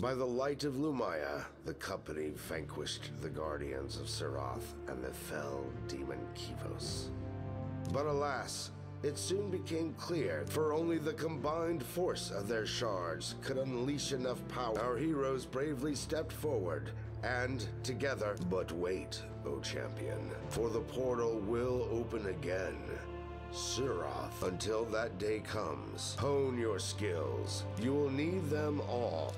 By the light of Lumaya, the company vanquished the guardians of Serath and the fell demon Kivos. But alas, it soon became clear, for only the combined force of their shards could unleash enough power. Our heroes bravely stepped forward, and together, but wait, O champion, for the portal will open again. Surath, until that day comes, hone your skills. You will need them all